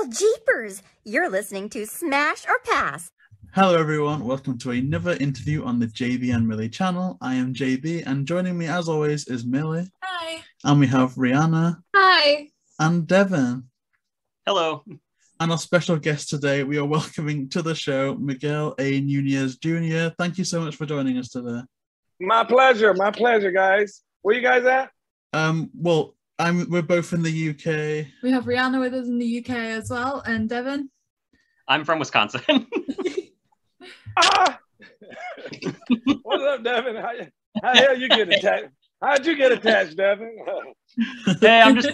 Well, jeepers! You're listening to Smash or Pass. Hello, everyone. Welcome to another interview on the JayBee and Milly channel. I am JayBee, and joining me, as always, is Milly. Hi. And we have Rihanna Hi. and Devin. Hello. And our special guest today, we are welcoming to the show Miguel A. Nunez Jr. Thank you so much for joining us today. My pleasure. My pleasure, guys. Where you guys at? Um, well, I'm we're both in the UK. We have Rihanna with us in the UK as well, and Devin. I'm from Wisconsin. Ah! What's up, Devin? How, you- how the hell you get attached? How'd you get attached, Devin? hey, I'm just.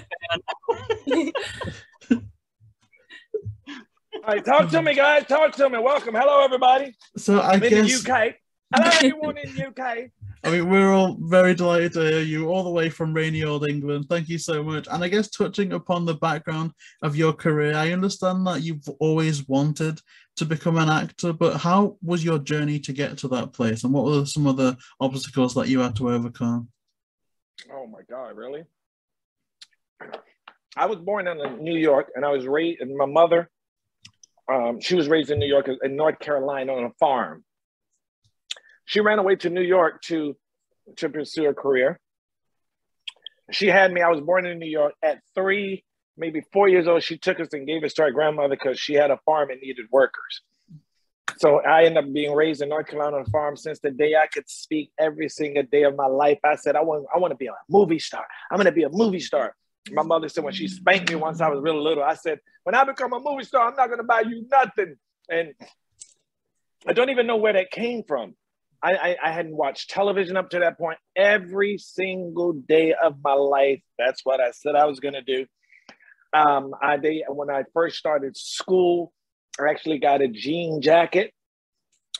All right, talk to me, guys. Talk to me. Welcome. Hello, everybody. So I I'm in guess the UK. Hello, everyone in the UK. I mean we're all very delighted to hear you all the way from rainy old England. Thank you so much. And I guess touching upon the background of your career, I understand that you've always wanted to become an actor, but how was your journey to get to that place, and what were some of the obstacles that you had to overcome? Oh my God, really? I was born in New York, and I was raised. And my mother, um, she was raised in New York, in North Carolina, on a farm. She ran away to New York to to pursue a career. She had me. I was born in New York at three, maybe four years old. She took us and gave us to our grandmother because she had a farm and needed workers. So I ended up being raised in North Carolina on a farm since the day I could speak every single day of my life. I said, I want, I want to be a movie star. I'm going to be a movie star. My mother said when she spanked me once I was really little, I said, when I become a movie star, I'm not going to buy you nothing. And I don't even know where that came from. I, I, hadn't watched television up to that point. Every single day of my life, that's what I said I was going to do. Um, I did, when I first started school, I actually got a jean jacket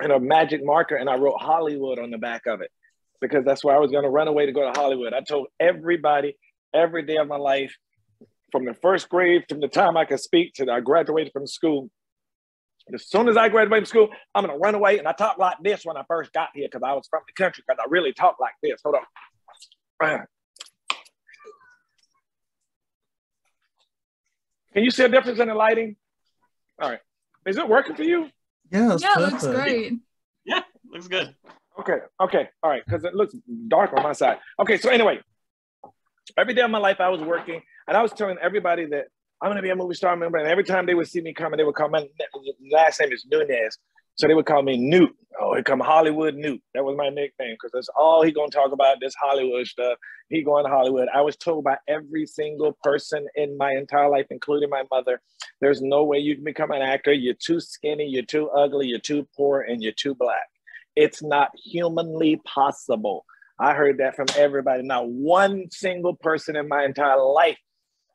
and a magic marker, and I wrote Hollywood on the back of it because that's where I was going to run away to go to Hollywood. I told everybody every day of my life, from the first grade, from the time I could speak to I graduated from school. As soon as I graduated from school, I'm going to run away. And I talked like this when I first got here because I was from the country because I really talk like this. Hold on. Can you see a difference in the lighting? All right. Is it working for you? Yeah, that's yeah, it perfect. looks great. Yeah, looks good. Okay. Okay. All right. Because it looks dark on my side. Okay. So anyway, every day of my life I was working, and I was telling everybody that I'm to be a movie star. Remember, and every time they would see me coming, they would call my last name is Nunez, so they would call me Newt. Oh, here come Hollywood Newt. That was my nickname because that's all he to talk about. This Hollywood stuff. He going to Hollywood. I was told by every single person in my entire life, including my mother, there's no way you can become an actor. You're too skinny. You're too ugly. You're too poor, and you're too black. It's not humanly possible. I heard that from everybody. Not one single person in my entire life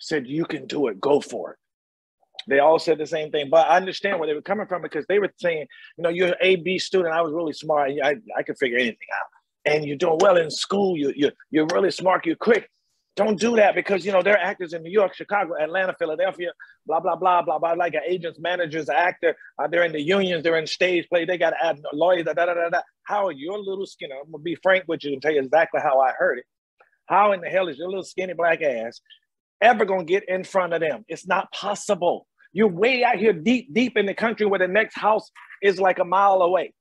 said, You can do it, go for it. They all said the same thing, but I understand where they were coming from because they were saying, You know, you're an A B student. I was really smart. I, I could figure anything out. And you're doing well in school. You, you, you're really smart. You're quick. Don't do that because, you know, there are actors in New York, Chicago, Atlanta, Philadelphia, blah, blah, blah, blah, blah, like an agents, managers, actor. Uh, they're in the unions. They're in stage play. They got add lawyers, da, da, da, da. How are your little skinny? I'm going to be frank with you and tell you exactly how I heard it. How in the hell is your little skinny black ass ever going to get in front of them? It's not possible. You're way out here deep, deep in the country where the next house is like a mile away.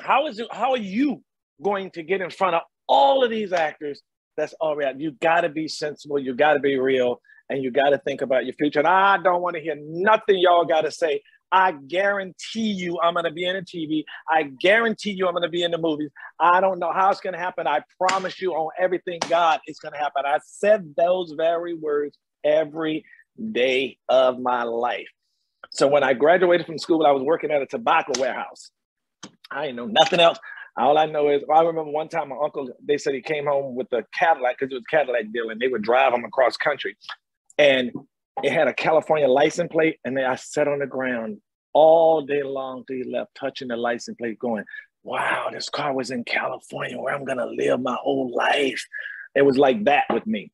How is it? How are you going to get in front of all of these actors? That's all right. You got to be sensible. You got to be real, and you got to think about your future. And I don't want to hear nothing y'all got to say. I guarantee you, I'm going to be in the TV. I guarantee you, I'm going to be in the movies. I don't know how it's going to happen. I promise you, on everything, God, it's going to happen. I said those very words every day of my life. So when I graduated from school, I was working at a tobacco warehouse. I didn't know nothing else. All I know is I remember one time my uncle, they said he came home with a Cadillac because it was Cadillac deal and they would drive him across country. And it had a California license plate. And then I sat on the ground all day long till he left, touching the license plate, going, Wow, this car was in California where I'm gonna live my whole life. It was like that with me.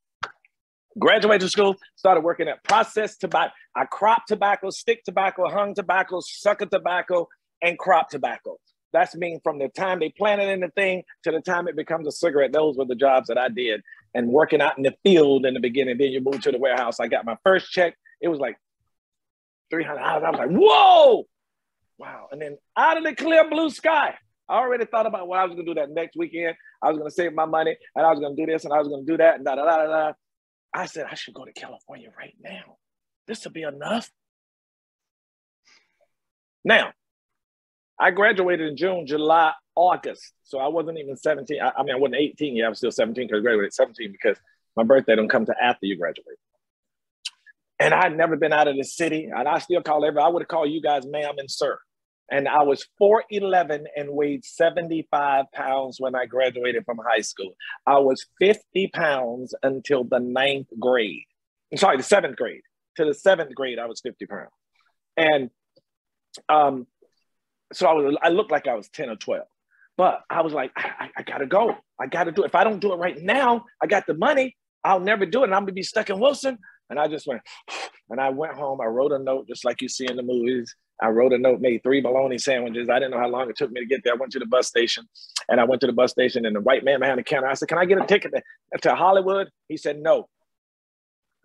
Graduated school, started working at processed tobacco. I crop tobacco, stick tobacco, hung tobacco, sucker tobacco, and crop tobacco. That's mean from the time they plant it in the thing to the time it becomes a cigarette. Those were the jobs that I did. And working out in the field in the beginning, then you move to the warehouse. I got my first check. It was like 300 I was like, whoa, wow. And then out of the clear blue sky, I already thought about what I was gonna do that next weekend. I was gonna save my money and I was gonna do this and I was gonna do that and da da da. da. I said, I should go to California right now. This will be enough. Now, I graduated in June, July, August. So I wasn't even 17. I, I mean, I wasn't 18 yet. I was still 17 because I graduated 17 because my birthday don't come to after you graduate. And I'd never been out of the city. And I still call every, I would called you guys ma'am and sir. And I was 4'11 and weighed 75 pounds when I graduated from high school. I was 50 pounds until the ninth grade. I'm sorry, the seventh grade. To the seventh grade, I was 50 pounds. And um, so I was I looked like I was 10 or 12. But I was like, I, I gotta go. I gotta do it. If I don't do it right now, I got the money. I'll never do it. And I'm gonna be stuck in Wilson. And I just went, and I went home. I wrote a note, just like you see in the movies. I wrote a note, made three bologna sandwiches. I didn't know how long it took me to get there. I went to the bus station and I went to the bus station and the white man behind the counter, I said, Can I get a ticket to, to Hollywood? He said, No.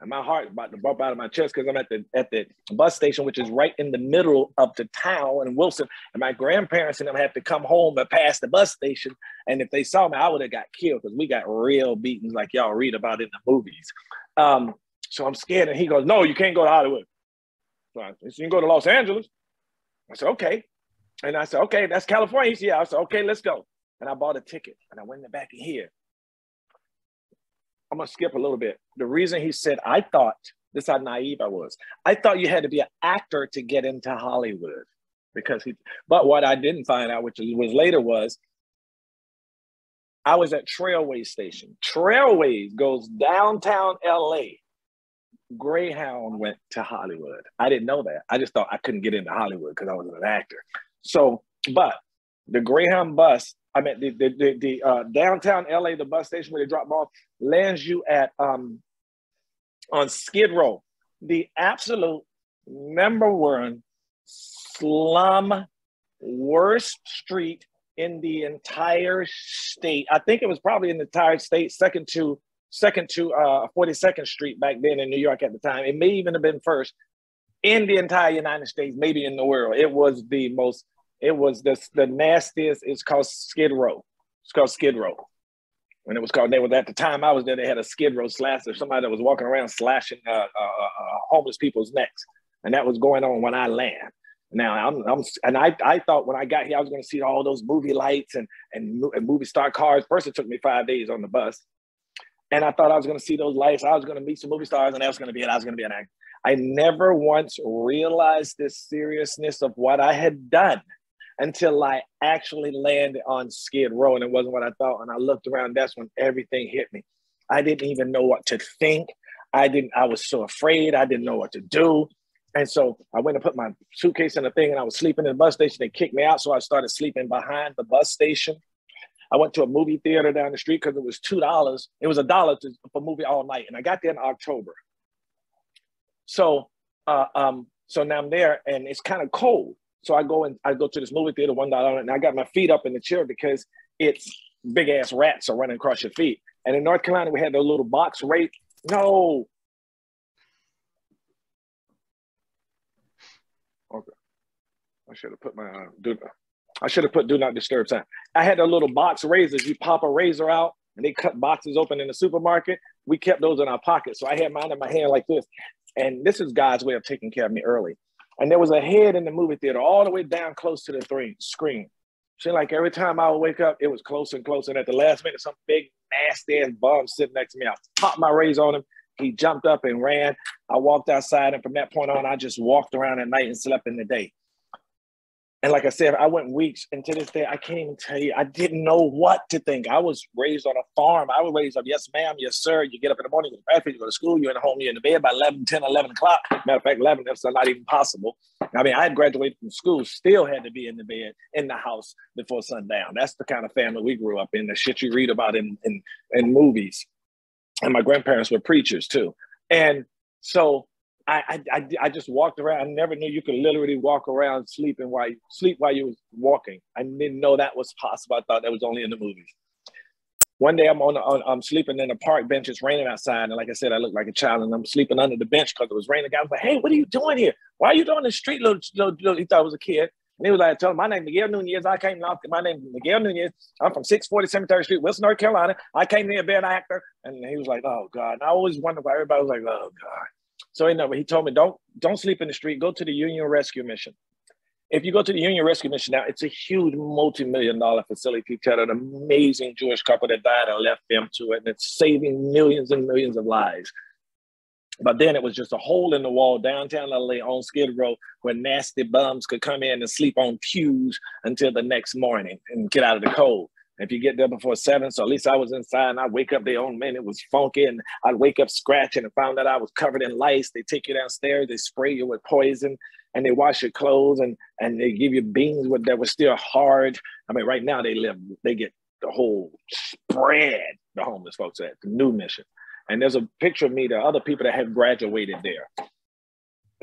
And my heart about to bump out of my chest because I'm at the at the bus station, which is right in the middle of the town in Wilson. And my grandparents and them had to come home and pass the bus station. And if they saw me, I would have got killed because we got real beatings like y'all read about in the movies. Um, so I'm scared. And he goes, No, you can't go to Hollywood. So I said, You can go to Los Angeles. I said, Okay. And I said, Okay, that's California. He said, Yeah. I said, Okay, let's go. And I bought a ticket and I went in the back of here. I'm gonna skip a little bit. The reason he said, I thought, this how naive I was. I thought you had to be an actor to get into Hollywood. Because he, but what I didn't find out, which was later, was I was at Trailway Station. Trailways goes downtown LA. Greyhound went to Hollywood. I didn't know that. I just thought I couldn't get into Hollywood because I was an actor. So, but the Greyhound bus, I mean, the, the, the, the uh, downtown LA, the bus station where they drop off, lands you at um, on Skid Row, the absolute number one slum, worst street in the entire state. I think it was probably in the entire state, second to second to uh, 42nd Street back then in New York at the time. It may even have been first in the entire United States, maybe in the world. It was the most, it was the, the nastiest. It's called Skid Row. It's called Skid Row. When it was called, they was at the time I was there, they had a Skid Row slasher, somebody that was walking around slashing uh, uh, uh, homeless people's necks. And that was going on when I land. Now I'm, I'm and I, I thought when I got here I was going to see all those movie lights and, and and movie star cars. First, it took me five days on the bus, and I thought I was going to see those lights. I was going to meet some movie stars, and that was going to be it. I was going to be an actor. I never once realized the seriousness of what I had done until I actually landed on Skid Row, and it wasn't what I thought. And I looked around. That's when everything hit me. I didn't even know what to think. I didn't. I was so afraid. I didn't know what to do. And so I went and put my suitcase in the thing, and I was sleeping in the bus station. They kicked me out, so I started sleeping behind the bus station. I went to a movie theater down the street because it was two dollars. It was a dollar for a movie all night, and I got there in October. So, uh, um, so now I'm there, and it's kind of cold. So I go and I go to this movie theater, one dollar, and I got my feet up in the chair because it's big ass rats are running across your feet. And in North Carolina, we had those little box rate. No. Okay. I should have put my uh, do. I should have put do not disturb sign. I had the little box razors. You pop a razor out and they cut boxes open in the supermarket. We kept those in our pocket. So I had mine in my hand like this. And this is God's way of taking care of me early. And there was a head in the movie theater all the way down close to the three, screen. Seemed like every time I would wake up, it was closer and closer. And at the last minute, some big nasty ass bum sitting next to me. I popped my razor on him. He jumped up and ran. I walked outside, and from that point on, I just walked around at night and slept in the day. And like I said, I went weeks, and to this day, I can't even tell you. I didn't know what to think. I was raised on a farm. I was raised on, yes, ma'am, yes, sir. You get up in the morning, you go to breakfast, you go to school, you're in the home, you're in the bed by 11, 10, 11 o'clock. Matter of fact, 11, that's not even possible. I mean, I had graduated from school, still had to be in the bed, in the house before sundown. That's the kind of family we grew up in, the shit you read about in, in, in movies. And my grandparents were preachers too. And so I, I, I just walked around. I never knew you could literally walk around sleeping while you sleep while you was walking. I didn't know that was possible. I thought that was only in the movies. One day I'm on, on I'm sleeping in a park bench. It's raining outside, and like I said, I look like a child, and I'm sleeping under the bench because it was raining. The guy was like, "Hey, what are you doing here?" Why are you doing the street, little, little, little? He thought I was a kid. And he was like, tell him, my name Miguel Nunez. I came off, my name Miguel Nunez. I'm from 640 Cemetery Street, Wilson, North Carolina. I came here to be an actor. And he was like, oh God. And I always wondered why everybody was like, oh God. So anyway, he told me, don't, don't sleep in the street. Go to the Union Rescue Mission. If you go to the Union Rescue Mission now, it's a huge multi-million dollar facility to an amazing Jewish couple that died and left them to it. And it's saving millions and millions of lives. But then it was just a hole in the wall downtown LA on Skid Row where nasty bums could come in and sleep on pews until the next morning and get out of the cold. If you get there before seven, so at least I was inside and I wake up there on man, it was funky and I'd wake up scratching and found that I was covered in lice. They take you downstairs, they spray you with poison and they wash your clothes and and they give you beans with, that were still hard. I mean, right now they live, they get the whole spread, the homeless folks at the new mission. And there's a picture of me, are other people that have graduated there.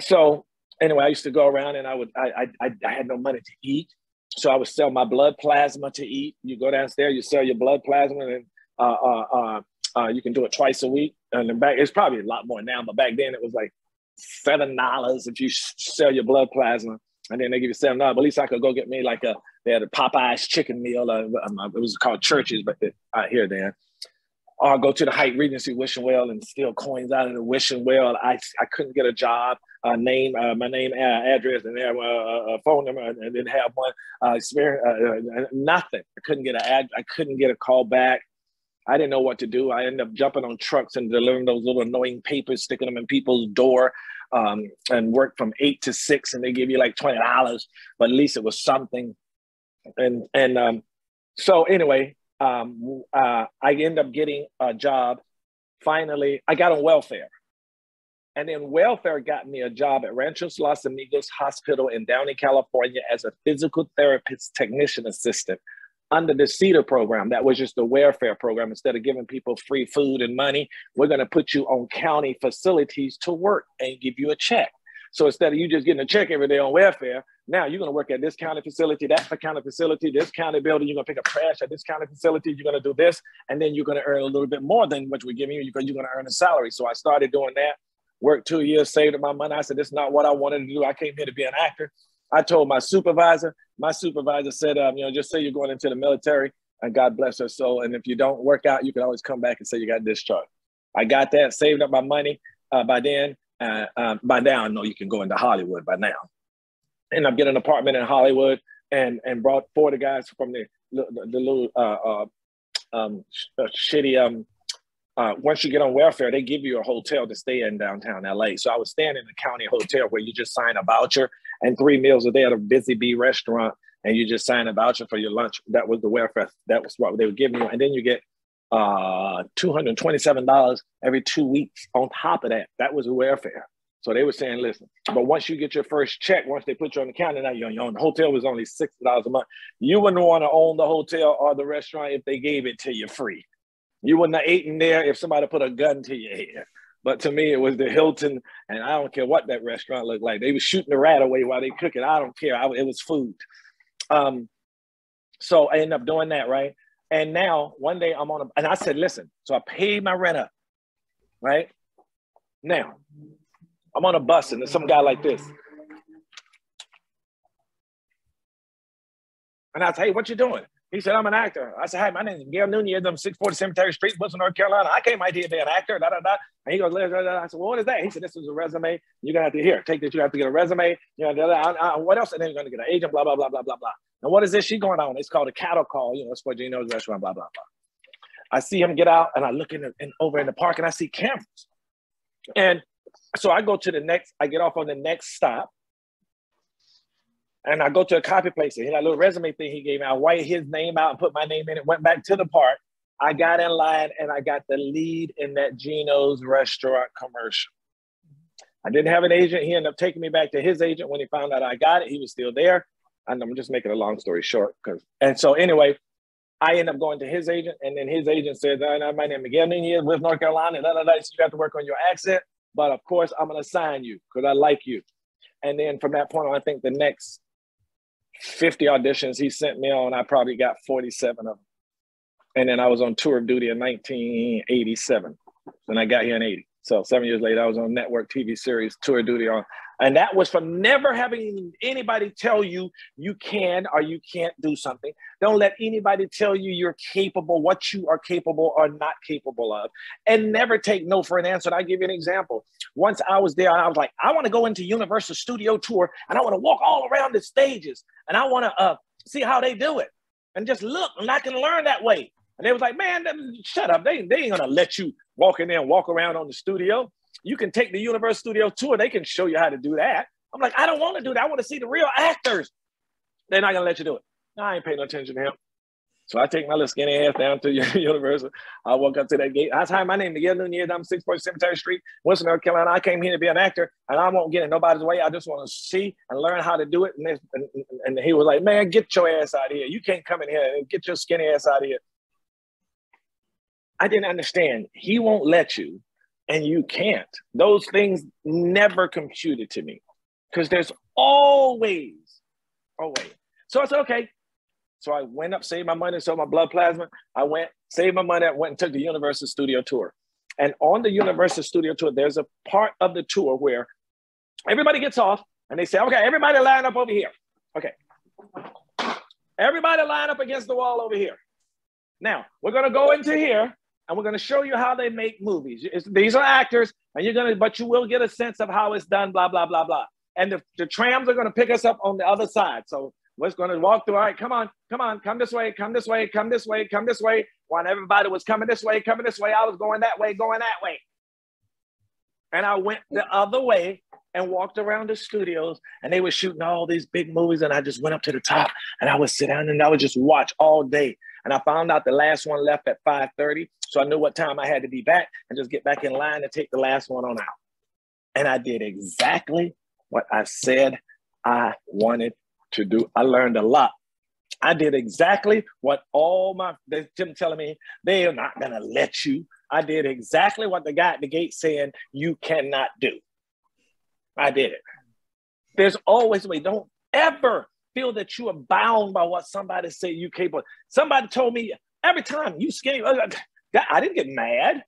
So anyway, I used to go around and I would, I, I, I had no money to eat. So I would sell my blood plasma to eat. You go downstairs, you sell your blood plasma and uh, uh, uh, uh, you can do it twice a week. And then back, it's probably a lot more now, but back then it was like seven dollars if you sell your blood plasma, and then they give you seven dollars. But at least I could go get me like a they had a Popeyes chicken meal. Uh, um, it was called Church's, but out here then or go to the Hyatt Regency wishing well and steal coins out of the wishing well. I, I couldn't get a job, uh, name, uh, my name, uh, address, and there, uh, a phone number, and didn't have one. Uh, experience, uh, nothing. I couldn't get an ad. I couldn't get a call back. I didn't know what to do. I ended up jumping on trucks and delivering those little annoying papers, sticking them in people's door, um, and worked from eight to six, and they give you like twenty dollars, but at least it was something. And and um, so anyway, um, uh, I end up getting a job. Finally, I got on welfare. And then welfare got me a job at Ranchos Los Amigos Hospital in Downey, California as a physical therapist technician assistant under the CEDAR program. That was just the welfare program. Instead of giving people free food and money, we're going to put you on county facilities to work and give you a check. So instead of you just getting a check every day on welfare, now you're going to work at this county facility, that county facility, this county building. You're going to pick up trash at this county facility. You're going to do this, and then you're going to earn a little bit more than what we're giving you because you're going to earn a salary. So I started doing that. Worked two years, saved up my money. I said, "This is not what I wanted to do. I came here to be an actor." I told my supervisor. My supervisor said, um, "You know, just say you're going into the military, and God bless her soul. And if you don't work out, you can always come back and say you got discharged." I got that, saved up my money. Uh, by then, uh, um, by now, I know you can go into Hollywood by now. And I'm getting an apartment in Hollywood and and brought four of the guys from the the, the little uh, uh, um, uh, shitty um, uh, once you get on welfare, they give you a hotel to stay in downtown LA. So I was staying in a county hotel where you just sign a voucher and three meals a day at a busy bee restaurant, and you just sign a voucher for your lunch. That was the welfare. That was what they were giving you, and then you get uh, $227 every two weeks on top of that. That was welfare. So they were saying, listen, but once you get your first check, once they put you on the counter, now you're on the hotel was only $60 a month. You wouldn't want to own the hotel or the restaurant if they gave it to you free. You wouldn't have eaten there if somebody put a gun to your head. But to me, it was the Hilton, and I don't care what that restaurant looked like. They were shooting the rat away while they cook it. I don't care. I, it was food. Um, so I ended up doing that, right? And now one day I'm on a, and I said, listen, so I paid my rent up, right? Now I'm on a bus and there's some guy like this. And I said, hey, what you doing? He said, I'm an actor. I said, hi, my name is Gail Nunez. I'm 640 Cemetery Street, Wilson, North Carolina. I came out here to be an actor. Da, da, da. And he goes, da, da, da. I said, well, what is that? He said, this is a resume. You're going to have to hear, take this. You have to get a resume. You know, da, da, da. what else? And then you're going to get an agent, blah, blah, blah, blah, blah, blah. And what is this she going on? It's called a cattle call. You know, it's for Gino's restaurant, blah, blah, blah. I see him get out and I look in, the, in over in the park and I see cameras. And so I go to the next, I get off on the next stop and I go to a copy place and that little resume thing he gave me, I write his name out and put my name in it, went back to the park. I got in line and I got the lead in that Gino's restaurant commercial. I didn't have an agent. He ended up taking me back to his agent when he found out I got it. He was still there. And I'm just making a long story short. Cause and so anyway, I ended up going to his agent, and then his agent said, oh, "My name is Miguel Nunez, with North Carolina, da, so you have to work on your accent, but of course I'm gonna sign you because I like you." And then from that point on, I think the next 50 auditions he sent me on, I probably got 47 of them. And then I was on tour of duty in 1987. And I got here in 80. So seven years later, I was on network TV series tour of duty on And that was from never having anybody tell you you can or you can't do something. Don't let anybody tell you you're capable, what you are capable or not capable of. And never take no for an answer. And I'll give you an example. Once I was there, I was like, I want to go into Universal Studio Tour and I want to walk all around the stages and I want to uh, see how they do it and just look. And I can learn that way. And they was like, man, shut up. They, they ain't gonna let you walk in there and walk around on the studio. You can take the Universal Studio tour. They can show you how to do that. I'm like, I don't want to do that. I want to see the real actors. They're not gonna let you do it. No, I ain't paying no attention to him. So I take my little skinny ass down to Universal. I walk up to that gate. I hi, my name is Miguel Nunez. I'm 640 Cemetery Street, Winston, North Carolina. I came here to be an actor, and I won't get in nobody's way. I just want to see and learn how to do it. And, and, and he was like, man, get your ass out of here. You can't come in here and get your skinny ass out of here. I didn't understand. He won't let you, and you can't. Those things never computed to me because there's always a way. So I said, okay. So I went up, saved my money, sold my blood plasma. I went, saved my money, I went and took the Universal Studio tour. And on the Universal Studio tour, there's a part of the tour where everybody gets off and they say, okay, everybody line up over here. Okay. Everybody line up against the wall over here. Now, we're going to go into here and we're going to show you how they make movies. It's, these are actors, and you're going to, but you will get a sense of how it's done, blah, blah, blah, blah. And the, the trams are going to pick us up on the other side. So we're going to walk through. All right, come on, come on, come this way, come this way, come this way, come this way. While everybody was coming this way, coming this way, I was going that way, going that way. And I went the other way and walked around the studios, and they were shooting all these big movies. And I just went up to the top, and I would sit down and I would just watch all day. And I found out the last one left at 5:30. So I knew what time I had to be back and just get back in line and take the last one on out. And I did exactly what I said I wanted to do. I learned a lot. I did exactly what all my they Tim telling me they are not gonna let you. I did exactly what the guy at the gate saying you cannot do. I did it. There's always a way. Don't ever feel that you are bound by what somebody say you capable. Somebody told me every time you skinny, uh, I didn't get mad.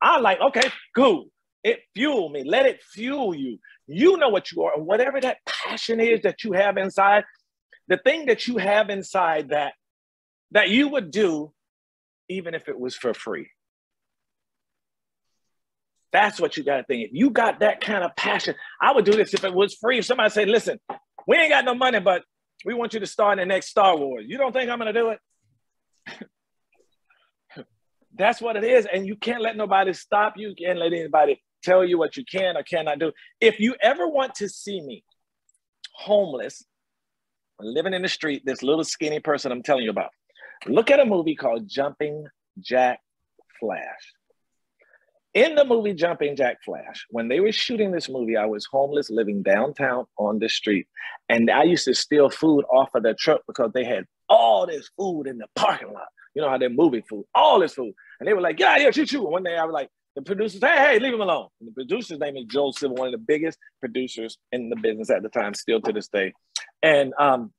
I like, okay, cool. It fueled me. Let it fuel you. You know what you are. Whatever that passion is that you have inside, the thing that you have inside that that you would do even if it was for free. That's what you got to think. If you got that kind of passion, I would do this if it was free. If somebody say, listen, we ain't got no money, but we want you to star in the next Star Wars. You don't think I'm to do it? That's what it is. And you can't let nobody stop you. You can't let anybody tell you what you can or cannot do. If you ever want to see me homeless, living in the street, this little skinny person I'm telling you about, look at a movie called Jumping Jack Flash. In the movie Jumping Jack Flash, when they were shooting this movie, I was homeless living downtown on the street. And I used to steal food off of the truck because they had all this food in the parking lot. You know how they're moving food, all this food. And they were like, yeah, yeah, shoot, shoot. And one day I was like, the producers, hey, hey, leave him alone. And the producer's name is Joel Silver, one of the biggest producers in the business at the time, still to this day. And um,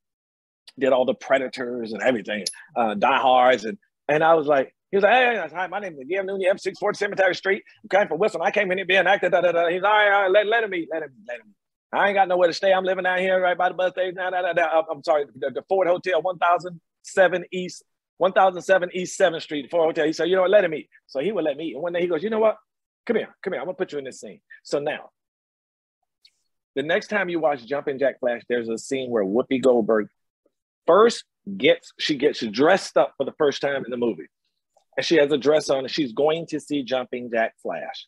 did all the Predators and everything, uh, Die Hards. And, and I was like, he was like, hey, hi, my name is Gavin Nunez, M640 Cemetery Street. I'm coming from Wilson. I came in here being actor. Da, da, da. He's all right, all right, let, let him eat, let him let him I ain't got nowhere to stay. I'm living down here right by the bus station. Nah, nah, nah, I'm sorry, the, the Ford Hotel, 1007 East 1007 East 7th Street, Ford Hotel. He said, you know what, let him eat. So he would let me eat. And one day he goes, you know what? Come here, come here. I'm gonna put you in this scene. So now, the next time you watch Jumping Jack Flash, there's a scene where Whoopi Goldberg first gets, she gets dressed up for the first time in the movie. And she has a dress on and she's going to see Jumping Jack Flash.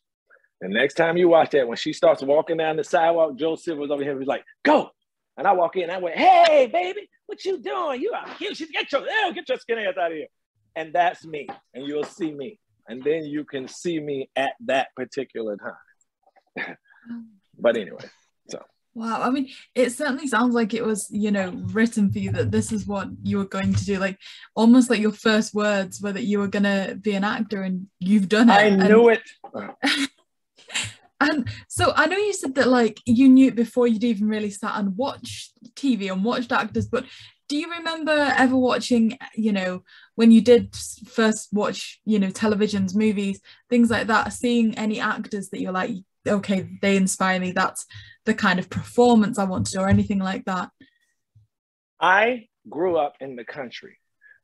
The next time you watch that, when she starts walking down the sidewalk, Joel Silver's over here. He's like, go. And I walk in, I went, hey, baby, what you doing? You are cute. She's get your get your skinny ass out of here. And that's me. And you'll see me. And then you can see me at that particular time. but anyway, so Wow, I mean, it certainly sounds like it was, you know, written for you that this is what you were going to do. Like almost like your first words were that you were gonna be an actor and you've done it. I knew and, it. and so I know you said that like you knew it before you'd even really sat and watched TV and watched actors, but do you remember ever watching, you know, when you did first watch, you know, televisions, movies, things like that, seeing any actors that you're like, okay, they inspire me. That's the kind of performance I wanted or anything like that? I grew up in the country.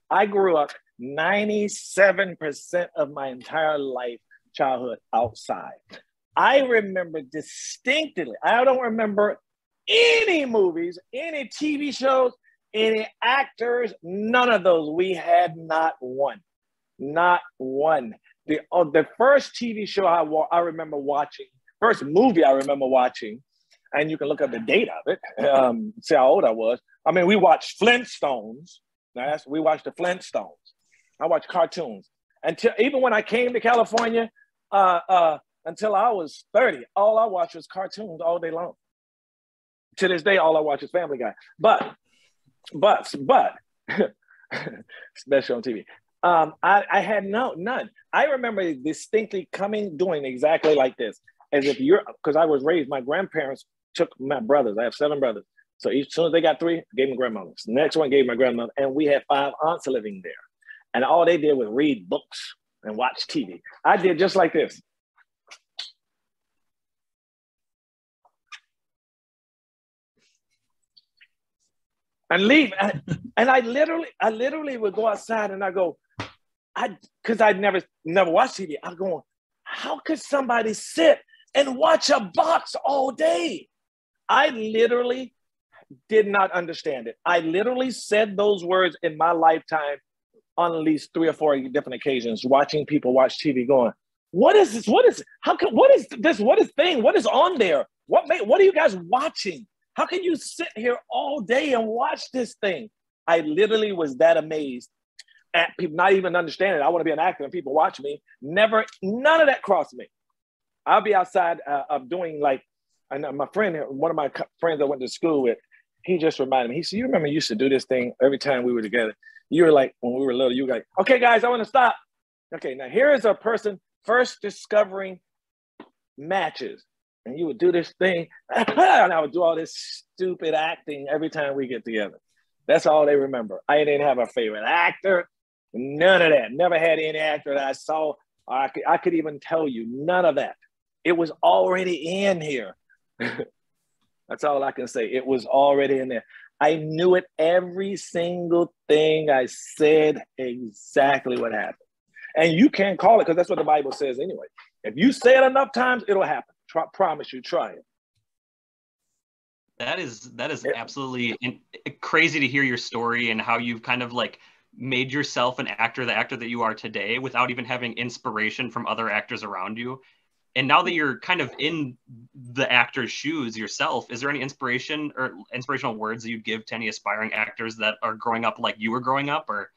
I grew up 97% of my entire life, childhood outside. I remember distinctly, I don't remember any movies, any TV shows, any actors, none of those. We had not one, not one. The, uh, the first TV show I, wa- I remember watching, first movie I remember watching, and you can look up the date of it, um, see how old I was. I mean, we watched Flintstones. Now that's, we watched the Flintstones. I watched cartoons until even when I came to California, uh, uh, until I was 30, all I watched was cartoons all day long. To this day, all I watch is Family Guy. But, but, but, especially on TV. Um, I, I had no none. I remember distinctly coming doing exactly like this, as if you're because I was raised. My grandparents took my brothers. I have seven brothers. So each, as soon as they got three, gave my grandmothers. Next one gave my grandmother, and we had five aunts living there. And all they did was read books and watch TV. I did just like this. And leave. And, and I literally, I literally would go outside and I go, I because I'd never never watched TV. I'm going, how could somebody sit and watch a box all day? I literally did not understand it. I literally said those words in my lifetime on at least three or four different occasions, watching people watch TV, going, "What is this? What is? How can? What is this? What is thing? What is on there? What may, What are you guys watching? How can you sit here all day and watch this thing?" I literally was that amazed at people not even understanding. I want to be an actor and people watch me. Never, none of that crossed me. I'll be outside uh, of doing like, and my friend, one of my friends I went to school with, he just reminded me. He said, "You remember you used to do this thing every time we were together. You were like when we were little. You were like, okay, guys, I want to stop. Okay, now here is a person first discovering matches, and you would do this thing, and I would do all this stupid acting every time we get together. That's all they remember. I didn't have a favorite actor, none of that. Never had any actor that I saw. I could, I could even tell you none of that. It was already in here. That's all I can say. It was already in there. I knew it every single thing I said, exactly what happened. And you can't call it because that's what the Bible says anyway. If you say it enough times, it'll happen. Try, promise you, try it. That is that is absolutely in, crazy to hear your story and how you've kind of like made yourself an actor, the actor that you are today, without even having inspiration from other actors around you and now that you're kind of in the actor's shoes yourself is there any inspiration or inspirational words that you'd give to any aspiring actors that are growing up like you were growing up or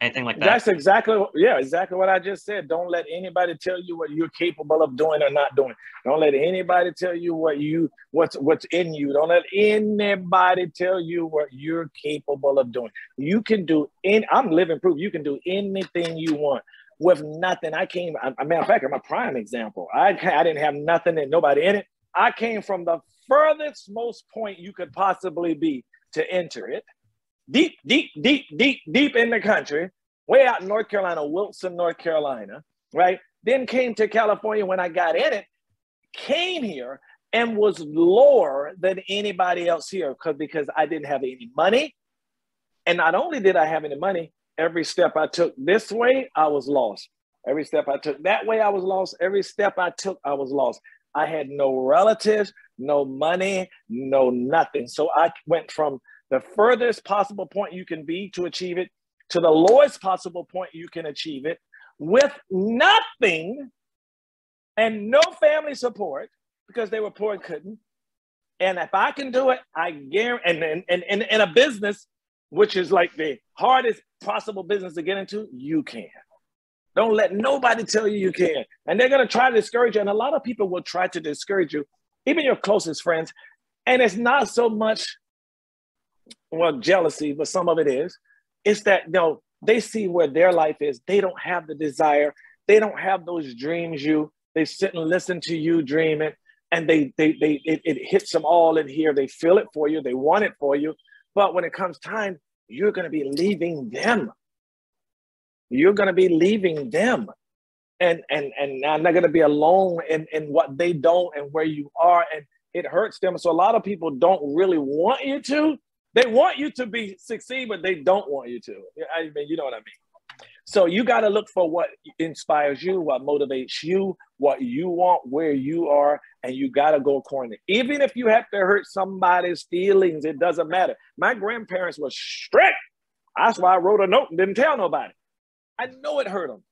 anything like that? That's exactly yeah exactly what i just said. Don't let anybody tell you what you're capable of doing or not doing. Don't let anybody tell you what you what's what's in you. Don't let anybody tell you what you're capable of doing. You can do in i'm living proof. You can do anything you want with nothing. I came, a matter of fact, I'm a prime example. I, I didn't have nothing and nobody in it. I came from the furthest most point you could possibly be to enter it. Deep, deep, deep, deep, deep in the country, way out in North Carolina, Wilson, North Carolina, right? Then came to California when I got in it, came here and was lower than anybody else here because because I didn't have any money. And not only did I have any money, every step I took this way, I was lost. Every step I took that way, I was lost. Every step I took, I was lost. I had no relatives, no money, no nothing. So I went from the furthest possible point you can be to achieve it to the lowest possible point you can achieve it with nothing and no family support because they were poor and couldn't. And if I can do it, I guarantee, and in and, and, and a business, which is like the hardest possible business to get into, you can. Don't let nobody tell you you can. And they're going to try to discourage you. And a lot of people will try to discourage you, even your closest friends. And it's not so much, well, jealousy, but some of it is. It's that, you know, they see where their life is. They don't have the desire. They don't have those dreams you, they sit and listen to you dreaming and they, they, they, it, it hits them all in here. They feel it for you. They want it for you. But when it comes time, you're going to be leaving them. You're going to be leaving them. And, and, and I'm not going to be alone in, in what they don't and where you are. And, it hurts them. So a lot of people don't really want you to. They want you to be succeed, but they don't want you to. I mean, you know what I mean. So you got to look for what inspires you, what motivates you, what you want, where you are, and you got to go accordingly. Even if you have to hurt somebody's feelings, it doesn't matter. My grandparents were strict. That's why I wrote a note and didn't tell nobody. I know it hurt them.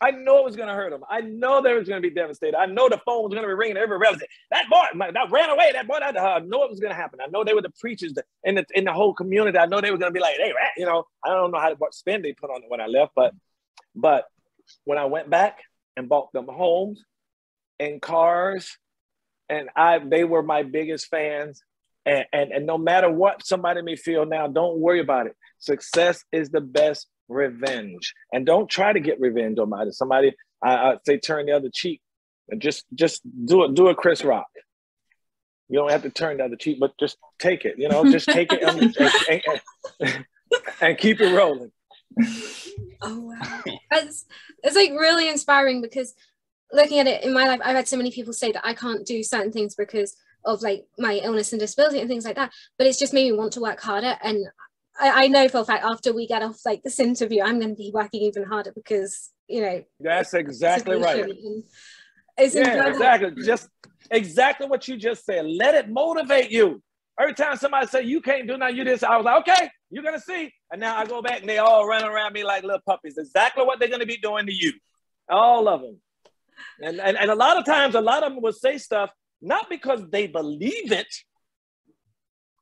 I know it was going to hurt them. I know they was going to be devastated. I know the phone was going to be ringing every relative. That boy, my, that ran away. That boy, that, uh, I know it was going to happen. I know they were the preachers in the in the whole community. I know they were going to be like, hey, you know, I don't know how much spend they put on it when I left, but but when I went back and bought them homes and cars, and I they were my biggest fans. And, and, and no matter what somebody may feel now, don't worry about it. Success is the best revenge. And don't try to get revenge on somebody. Somebody, I, I say, turn the other cheek, and just just do it. Do a Chris Rock. You don't have to turn the other cheek, but just take it. You know, just take it and, and, and, and keep it rolling. Oh wow, it's it's like really inspiring because looking at it in my life, I've had so many people say that I can't do certain things because of like my illness and disability and things like that. But it's just made me want to work harder. And I, I know for a fact after we get off like this interview, I'm going to be working even harder because you know. That's exactly right. It's yeah, exactly. Just exactly what you just said. Let it motivate you. Every time somebody say you can't do nothing, you this, I was like, okay, you're gonna see. And now I go back and they all run around me like little puppies. Exactly what they're gonna be doing to you. All of them. And, and, and a lot of times, a lot of them will say stuff not because they believe it,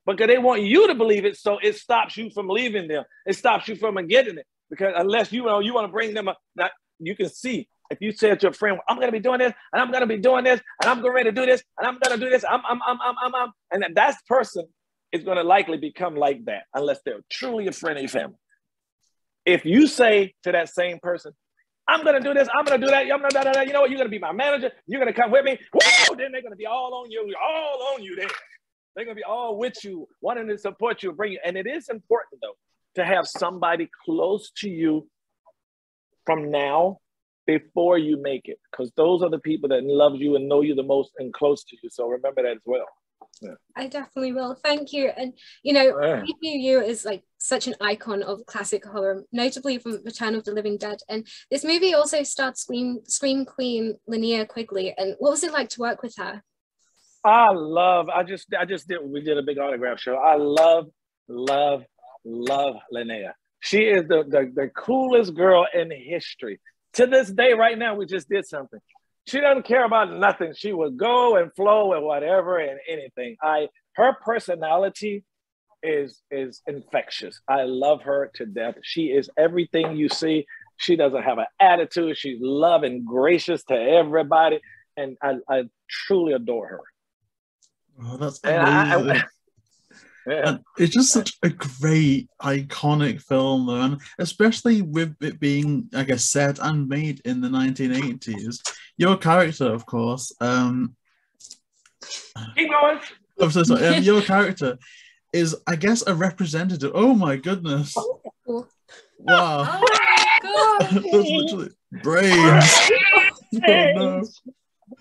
because they want you to believe it. So it stops you from leaving them. It stops you from getting it. Because unless you know you want to bring them a, that you can see if you say to your friend, I'm gonna be doing this, and I'm gonna be doing this, and I'm going to do this, and I'm gonna do this, I'm, I'm, I'm, I'm, I'm, I'm. and that person is gonna likely become like that unless they're truly a friend of your family. If you say to that same person, I'm gonna do this. I'm gonna do that. I'm gonna da, da, da. You know what? You're gonna be my manager. You're gonna come with me. Whoa! Then they're gonna be all on you, all on you. Then they're gonna be all with you, wanting to support you, bring you. And it is important though to have somebody close to you from now before you make it, because those are the people that love you and know you the most and close to you. So remember that as well. Yeah. I definitely will. Thank you. And you know, yeah. you is like such an icon of classic horror, notably from Return of the Living Dead. And this movie also starred Scream, Scream Queen Linnea Quigley. And what was it like to work with her? I love, I just I just did we did a big autograph show. I love, love, love Linnea. She is the, the, the coolest girl in history. To this day, right now, we just did something. She doesn't care about nothing. She would go and flow and whatever and anything. I her personality is is infectious. I love her to death. She is everything you see. She doesn't have an attitude. She's loving, gracious to everybody, and I, I truly adore her. Oh, that's amazing. I, I, yeah. it's just such a great, iconic film, though, and especially with it being, I guess, set and made in the 1980s. Your character, of course, um, keep going. I'm so sorry. Um, your character is, I guess, a representative. Oh my goodness! Wow! Oh my That's literally brains. oh no!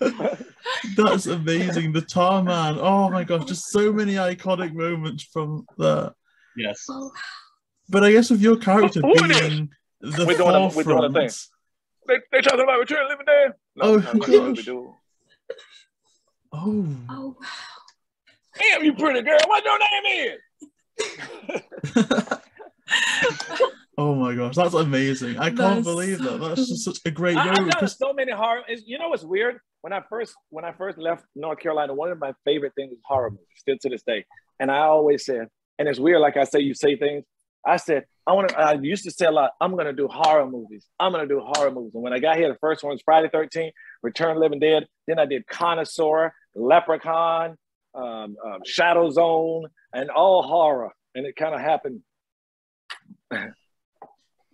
That's amazing. The Tar Man. Oh my gosh, just so many iconic moments from that. Yes. But I guess with your character being the we're doing, a, we're doing a thing. They, they talking about Return of Living Dead. No, oh, no, we do. Oh. Oh wow. Damn, you pretty girl. What your name is? oh my gosh, that's amazing! I can't believe that. That's just such a great. I, I've done so many horror. You know what's weird? When I first when I first left North Carolina, one of my favorite things was horror movies, still to this day. And I always said, and it's weird, like I say, you say things. I said, I want to. I used to say a lot. I'm gonna do horror movies. I'm gonna do horror movies. And when I got here, the first one was Friday 13, Return of Living Dead. Then I did Connoisseur, Leprechaun, um, um, Shadow Zone, and all horror. And it kind of happened.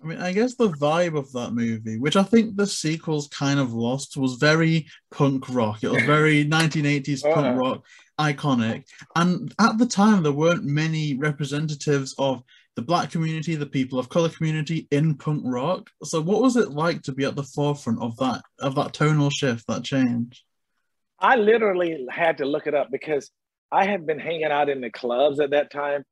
I mean, I guess the vibe of that movie, which I think the sequels kind of lost, was very punk rock. It was very 1980s punk rock, iconic. And at the time, there weren't many representatives of the black community, the people of color community in punk rock. So, what was it like to be at the forefront of that of that tonal shift, that change? I literally had to look it up because I had been hanging out in the clubs at that time,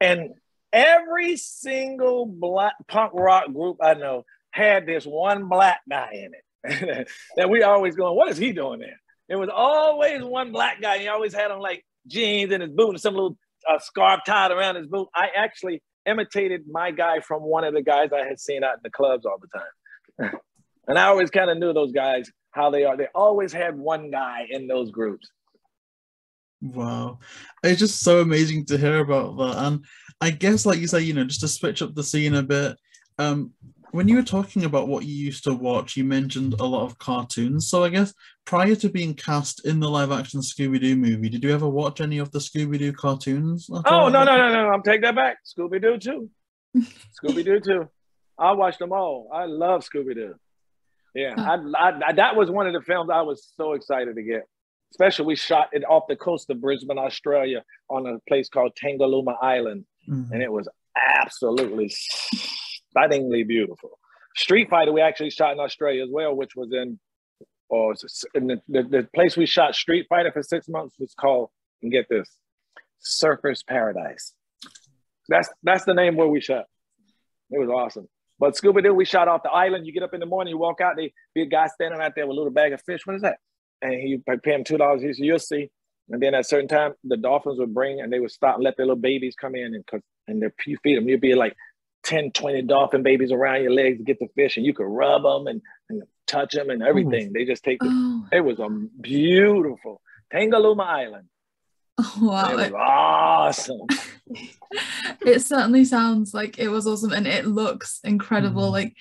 and every single black punk rock group I know had this one black guy in it. that we always going, what is he doing there? There was always one black guy. He always had on like jeans and his boot and some little uh, scarf tied around his boot. I actually imitated my guy from one of the guys I had seen out in the clubs all the time. and I always kind of knew those guys how they are. They always had one guy in those groups. Wow. It's just so amazing to hear about that. And I guess, like you say, you know, just to switch up the scene a bit, um, when you were talking about what you used to watch, you mentioned a lot of cartoons. So I guess prior to being cast in the live action Scooby Doo movie, did you ever watch any of the Scooby Doo cartoons? Oh, no, no, no, no. I'm take that back. Scooby Doo too. Scooby Doo too. I watched them all. I love Scooby Doo. Yeah, I, I, I, that was one of the films I was so excited to get. Especially, we shot it off the coast of Brisbane, Australia, on a place called Tangalooma Island, mm-hmm. and it was absolutely stunningly beautiful. Street Fighter, we actually shot in Australia as well, which was in, or in the, the, the place we shot Street Fighter for six months was called, and get this, Surfers Paradise. That's that's the name where we shot. It was awesome. But Scooby Doo, we shot off the island. You get up in the morning, you walk out, they be a guy standing out there with a little bag of fish. What is that? And he pay him two dollars. He said, "You'll see." And then at a certain time, the dolphins would bring and they would stop and let their little babies come in and and they you feed them. You'd be like 10, 20 dolphin babies around your legs to get the fish, and you could rub them and, and touch them and everything. Ooh. They just take the, oh. it was a beautiful Tangalooma Island. Oh, wow. It was awesome. it certainly sounds like it was awesome and it looks incredible. Mm. Like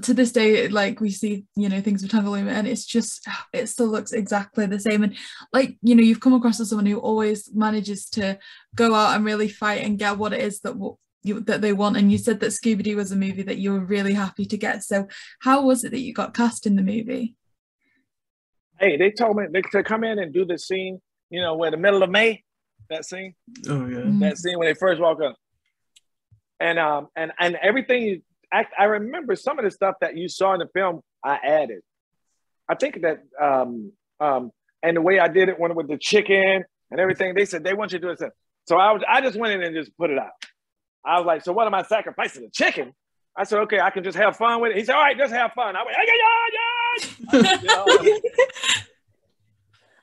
to this day, like we see, you know, things with Tangalooma and it's just it still looks exactly the same. And like, you know, you've come across as someone who always manages to go out and really fight and get what it is that what you, that they want. And you said that Scooby Doo was a movie that you were really happy to get. So how was it that you got cast in the movie? Hey, they told me they, to come in and do the scene, you know, where the middle of May, that scene. Oh yeah. Mm-hmm. That scene when they first walk up. And um and and everything I, I remember some of the stuff that you saw in the film I added. I think that um um and the way I did it when with the chicken and everything, they said they want you to do it. So I was I just went in and just put it out. I was like, so what am I sacrificing? The chicken? I said, okay, I can just have fun with it. He said, all right, just have fun. I went, yeah, yeah, yeah,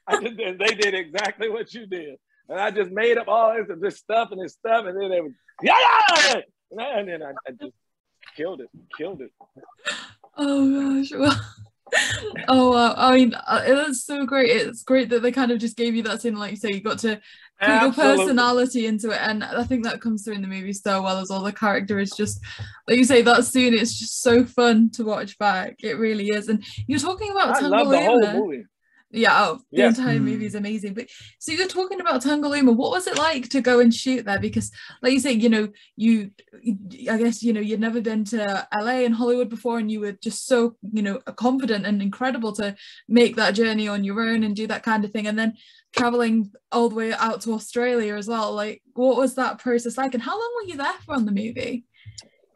I just did, they did exactly what you did. And I just made up all this, this stuff and this stuff. And then they would, yeah, yeah. And then I, I just killed it, killed it. Oh gosh. Well, oh, uh, I mean, uh, it was so great. It's great that they kind of just gave you that scene, like you say, you got to put your personality into it, and I think that comes through in the movie so well as all the character is just, like you say, that scene. It's just so fun to watch back. It really is. And you're talking about I love the whole movie yeah oh, the yes. entire movie is amazing. But so you're talking about tangalooma what was it like to go and shoot there? Because like you say you know you i guess you know you'd never been to la and hollywood before and you were just so you know confident and incredible to make that journey on your own and do that kind of thing. And then traveling all the way out to australia as well. Like what was that process like? And how long were you there for on the movie?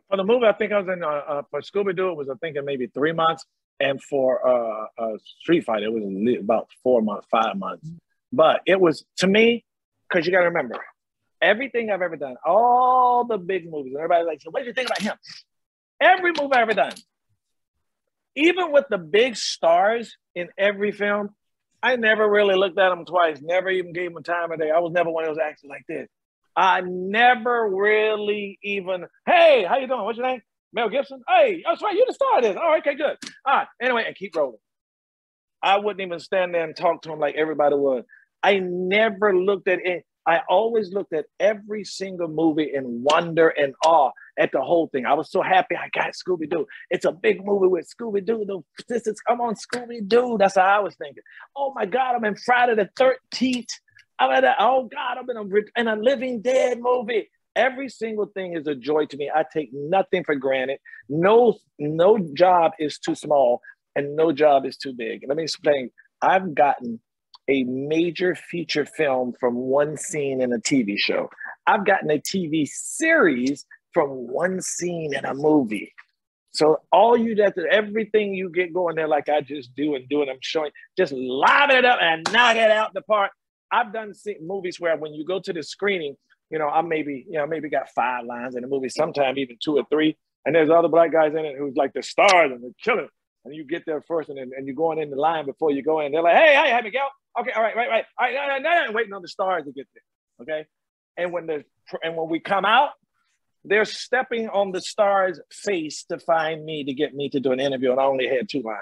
For the movie i think i was in uh, uh for scooby-doo it was i think maybe three months and for uh, a Street Fighter, it was about four months, five months. But it was to me, because you got to remember, everything I've ever done, all the big movies, everybody's like, so what do you think about him? Every movie I've ever done, even with the big stars in every film, I never really looked at them twice, never even gave them a time of day. I was never one of those actors like this. I never really even, hey, how you doing? What's your name? Mel Gibson. Hey, that's right. You're the star of this. All right, okay, good. All right. Anyway, and keep rolling. I wouldn't even stand there and talk to him like everybody would. I never looked at it. I always looked at every single movie in wonder and awe at the whole thing. I was so happy I got Scooby Doo. It's a big movie with Scooby Doo. This is come on Scooby Doo. That's how I was thinking. Oh my God, I'm in Friday the Thirteenth. I'm at a, oh God, I'm in a, in a Living Dead movie. Every single thing is a joy to me. I take nothing for granted. No, no job is too small and no job is too big. Let me explain. I've gotten a major feature film from one scene in a TV show. I've gotten a TV series from one scene in a movie. So all you that everything you get going there, like I just do and do, and I'm showing, just live it up and knock it out the park. I've done movies where when you go to the screening, you know, I maybe, you know, maybe got five lines in a movie, sometimes even two or three. And there's other black guys in it who's like the stars and they're killing. And you get there first and, and you're going in the line before you go in. They're like, hey, hey, have Miguel. Okay, all right, right, right. All right, no, no, no, waiting on the stars to get there. Okay. And when the and when we come out, they're stepping on the star's face to find me to get me to do an interview, and I only had two lines.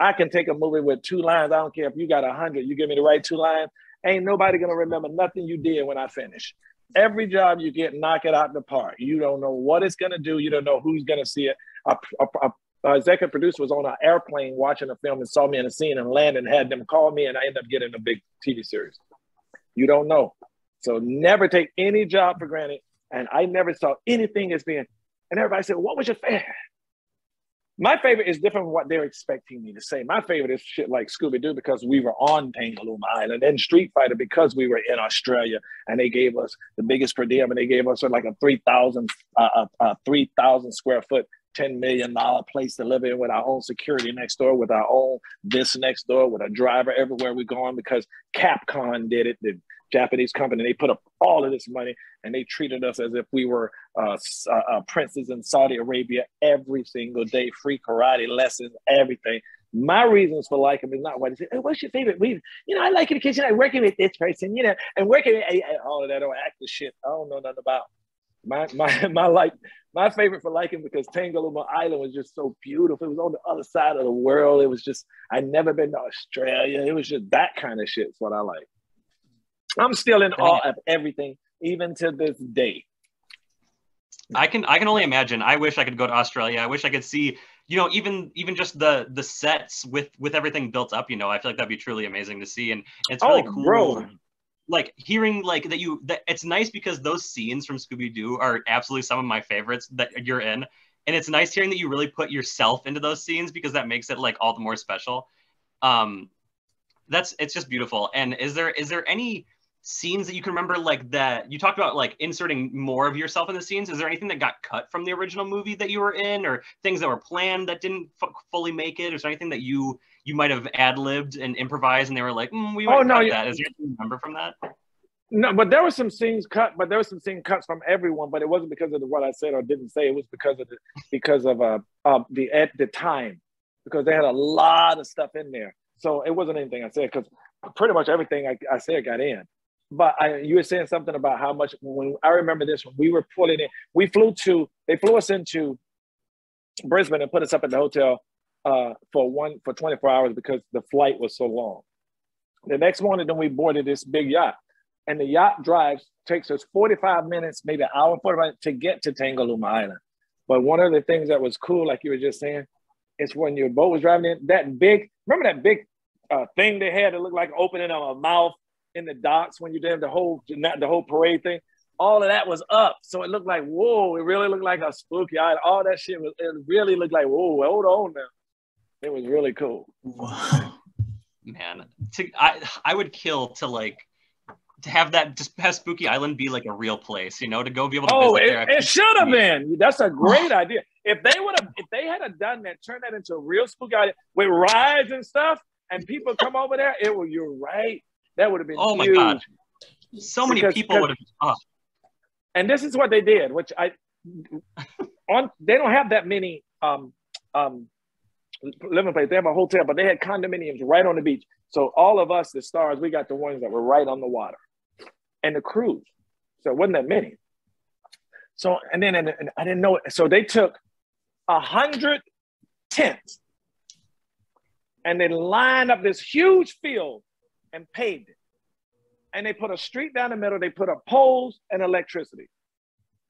I can take a movie with two lines. I don't care if you got a hundred. You give me the right two lines. Ain't nobody gonna remember nothing you did when I finish. Every job you get, knock it out in the park. You don't know what it's gonna do. You don't know who's gonna see it. A, a, a executive producer was on an airplane watching a film and saw me in a scene and landed and had them call me, and I ended up getting a big TV series. You don't know. So never take any job for granted. And I never saw anything as being, and everybody said, What was your favorite? My favorite is different from what they're expecting me to say. My favorite is shit like Scooby Doo because we were on Tangalooma Island, and Street Fighter because we were in Australia and they gave us the biggest per diem and they gave us like a 3,000 uh, uh, 3,000 square foot $10 million place to live in with our own security next door, with our own this next door, with a driver everywhere we're going because Capcom did it, the Japanese company. They put up all of this money and they treated us as if we were uh, uh, uh, princes in Saudi Arabia every single day, free karate lessons, everything. My reasons for liking them is not what they say. Hey, what's your favorite movie? You know, I like it because you know, working with this person, you know, and working with all of that or actor shit. I don't know nothing about. My my my like my favorite for liking because Tangalooma Island was just so beautiful. It was on the other side of the world. It was just I'd never been to Australia. It was just that kind of shit. Is what I like. I'm still in awe of everything, even to this day. I can I can only imagine. I wish I could go to Australia. I wish I could see, you know, even even just the the sets with with everything built up. You know, I feel like that'd be truly amazing to see, and it's really oh, cool. Bro like hearing like that you that it's nice because those scenes from Scooby Doo are absolutely some of my favorites that you're in, and it's nice hearing that you really put yourself into those scenes because that makes it like all the more special. Um, that's it's just beautiful. And is there is there any scenes that you can remember like that you talked about like inserting more of yourself in the scenes? Is there anything that got cut from the original movie that you were in or things that were planned that didn't f- fully make it? Is there anything that you you might have ad-libbed and improvised and they were like mm, we oh no cut that. Is there anything remember from that? No but there were some scenes cut but there were some scenes cuts from everyone but it wasn't because of the, what i said or didn't say. It was because of the because of uh, uh the at the time because they had a lot of stuff in there. So it wasn't anything i said because pretty much everything I, I said got in but I, you were saying something about how much when I remember this when we were pulling in, we flew to they flew us into Brisbane and put us up at the hotel uh, for one for 24 hours because the flight was so long. The next morning, then we boarded this big yacht, and the yacht drives takes us 45 minutes, maybe an hour 45 to get to Tangalooma Island. But one of the things that was cool, like you were just saying, is when your boat was driving in, that big, remember that big uh, thing they had that looked like opening of a mouth in the docks when you did the whole not the whole parade thing. All of that was up, so it looked like whoa. It really looked like a spooky eye. All that shit was. It really looked like whoa. Hold on now. It was really cool. Wow. Man, to, I I would kill to like to have that just have Spooky Island be like a real place, you know, to go be able to. Oh, it, it should have been. That's a great idea. If they would have, if they had a done that, turned that into a real Spooky Island with rides and stuff, and people come over there, it will. You're right. That would have been oh huge. my god, so many because, people would have. Oh. And this is what they did, which I on they don't have that many um um living places. They have a hotel, but they had condominiums right on the beach. So all of us, the stars, we got the ones that were right on the water, and the cruise. So it wasn't that many. So and then and, and I didn't know. It. So they took a hundred tents and they lined up this huge field and paved it. And they put a street down the middle, they put up poles and electricity.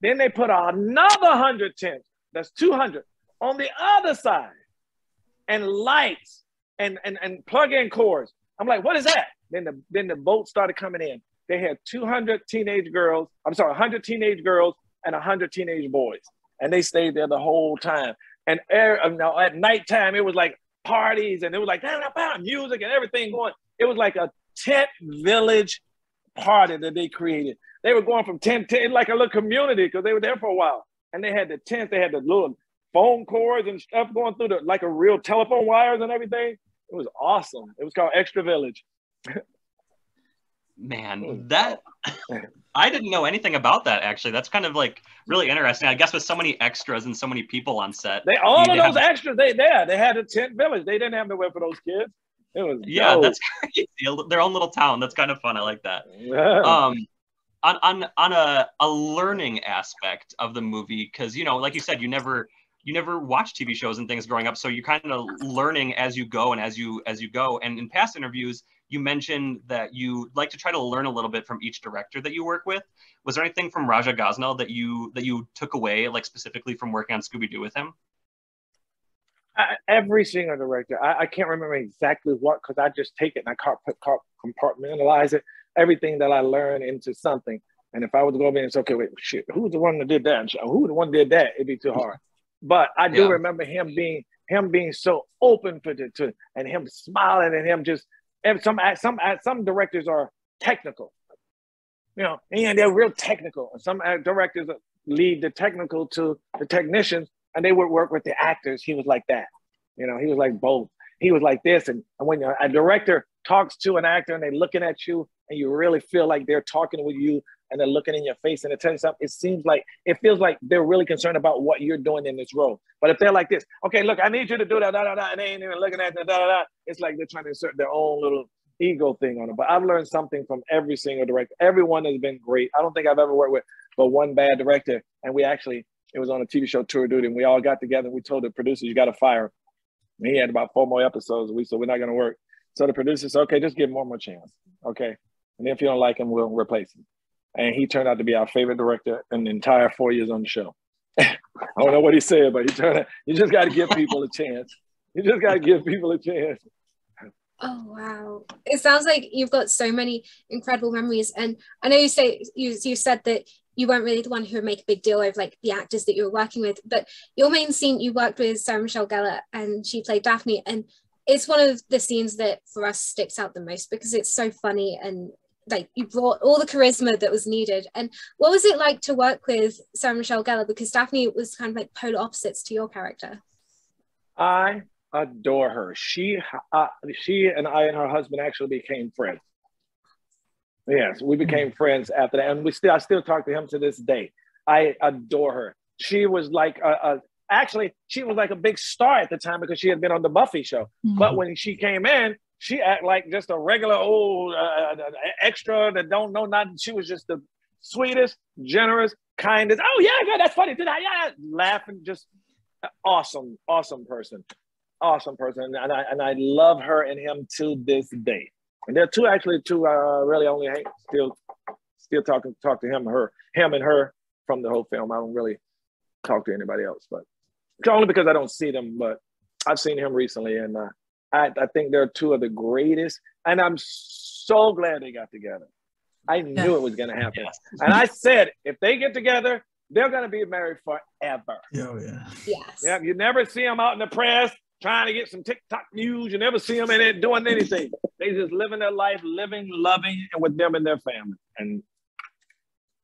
Then they put another 100 tents, that's 200, on the other side, and lights and, and, and plug in cords. I'm like, what is that? Then the, then the boat started coming in. They had 200 teenage girls, I'm sorry, 100 teenage girls and 100 teenage boys. And they stayed there the whole time. And er, air, now at nighttime, it was like parties and it was like music and everything going it was like a tent village party that they created. They were going from tent to like a little community because they were there for a while. And they had the tents, they had the little phone cords and stuff going through the like a real telephone wires and everything. It was awesome. It was called Extra Village. Man, that I didn't know anything about that actually. That's kind of like really interesting. I guess with so many extras and so many people on set. They all of those have- extras, they there. They had a tent village. They didn't have nowhere for those kids. It was Yeah, dope. that's crazy. Their own little town. That's kind of fun. I like that. Um on on on a, a learning aspect of the movie because you know like you said you never you never watch tv shows and things growing up so you're kind of learning as you go and as you as you go and in past interviews you mentioned that you like to try to learn a little bit from each director that you work with was there anything from raja gosnell that you that you took away like specifically from working on scooby-doo with him I, every single director. I, I can't remember exactly what because I just take it and I compartmentalize it. Everything that I learn into something. And if I was to go over and say, okay, wait, shit, who's the one that did that? Who the one did that? It'd be too hard. But I do Yeah. remember him being him being so open for the to and him smiling and him just and some some some directors are technical. You know, and they're real technical. And Some uh, directors lead the technical to the technicians, and they would work with the actors. He was like that. You know, he was like both. He was like this, and, and when a director talks to an actor and they're looking at you, and you really feel like they're talking with you, and they're looking in your face and they're telling you something, it seems like it feels like they're really concerned about what you're doing in this role. But if they're like this, okay, look, I need you to do that, da da da, and they ain't even looking at that, da da da, it's like they're trying to insert their own little ego thing on it. But I've learned something from every single director. Everyone has been great. I don't think I've ever worked with but one bad director. And we actually, it was on a TV show Tour Duty, and we all got together and we told the producers, you got to fire him. And he had about four more episodes. We said, we're not going to work. So the producer said, okay, just give him one more chance. Okay. And if you don't like him, we'll replace him. And he turned out to be our favorite director in the entire four years on the show. I don't know what he said, but he turned out, you just got to give people a chance. You just got to give people a chance. Oh wow! It sounds like you've got so many incredible memories, and I know you say you you said that you weren't really the one who would make a big deal of like the actors that you were working with, but your main scene you worked with Sarah Michelle Gellar, and she played Daphne, and it's one of the scenes that for us sticks out the most because it's so funny and like you brought all the charisma that was needed. And what was it like to work with Sarah Michelle Gellar? Because Daphne was kind of like polar opposites to your character. I adore her. She, uh, she and I and her husband actually became friends. Yes, we became friends after that, and we still, I still talk to him to this day. I adore her. She was like a, a actually, she was like a big star at the time because she had been on the Buffy show. But when she came in, she act like just a regular old uh, uh, extra that don't know nothing. She was just the sweetest, generous, kindest. Oh yeah, yeah, that's funny. Did I? Yeah, laughing, just awesome, awesome person, awesome person, and I and I love her and him to this day. And there are two actually two uh, really only hang, still still talking talk to him her him and her from the whole film. I don't really talk to anybody else, but only because I don't see them. But I've seen him recently, and uh, I, I think they're two of the greatest. And I'm so glad they got together. I knew it was going to happen, Yes. and I said if they get together, they're going to be married forever. Oh yeah. Yes. Yeah, you never see them out in the press trying to get some TikTok news. You never see them in it doing anything. They just living their life, living, loving, and with them and their family. And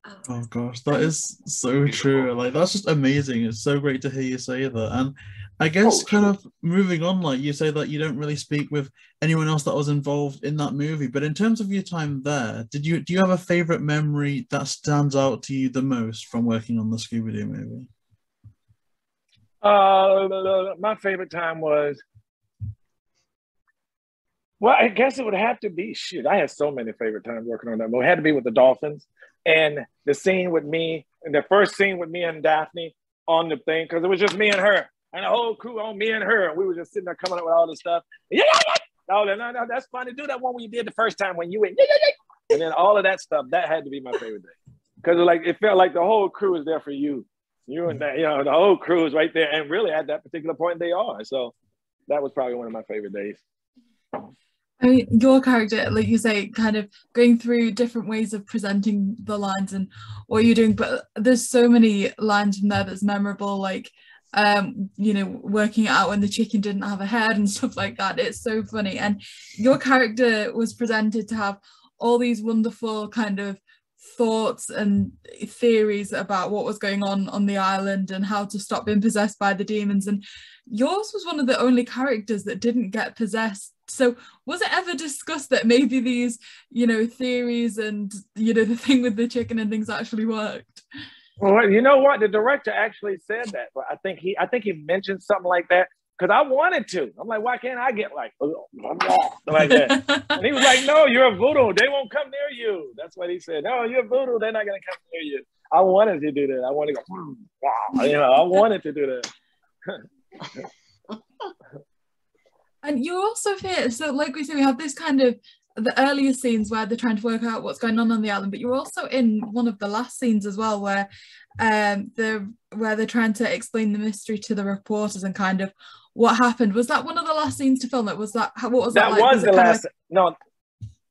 Oh. Oh gosh, that is so true. Like that's just amazing. It's so great to hear you say that. And I oh, guess Oh, kind of moving on, like you say that you don't really speak with anyone else that was involved in that movie. But in terms of your time there, did you do you have a favorite memory that stands out to you the most from working on the Scooby Doo movie? Uh, my favorite time was, well, I guess it would have to be shit. I had so many favorite times working on that movie. It had to be with the Dolphins and the scene with me, and the first scene with me and Daphne on the thing because it was just me and her and the whole crew on me and her, and we were just sitting there coming up with all this stuff. Yeah, yeah, yeah. Oh, no, no, that's funny. Do that one we did the first time when you went, yeah, yeah, yeah. and then all of that stuff. That had to be my favorite day because like it felt like the whole crew was there for you. You and that, you know, the whole crew is right there, and really at that particular point they are. So that was probably one of my favorite days. I mean, your character, like you say, kind of going through different ways of presenting the lines and what you're doing, but there's so many lines from there that's memorable, like um, you know, working out when the chicken didn't have a head and stuff like that. It's so funny. And your character was presented to have all these wonderful kind of thoughts and theories about what was going on on the island and how to stop being possessed by the demons. And yours was one of the only characters that didn't get possessed. So was it ever discussed that maybe these you know theories and you know the thing with the chicken and things actually worked? Well you know what? The director actually said that but i think he i think he mentioned something like that because I wanted to. I'm like, why can't I get like like that? and he was like, no, you're a voodoo. They won't come near you. That's what he said. No, you're voodoo. They're not gonna come near you. I wanted to do that. I wanted to go, wow. You know, I wanted to do that. and you also here, so like we said, we have this kind of the earlier scenes where they're trying to work out what's going on on the island, but you're also in one of the last scenes as well, where um the where they're trying to explain the mystery to the reporters and kind of what happened. Was that one of the last scenes to film it? Was that what was that? That like? was, was the last. Like... No,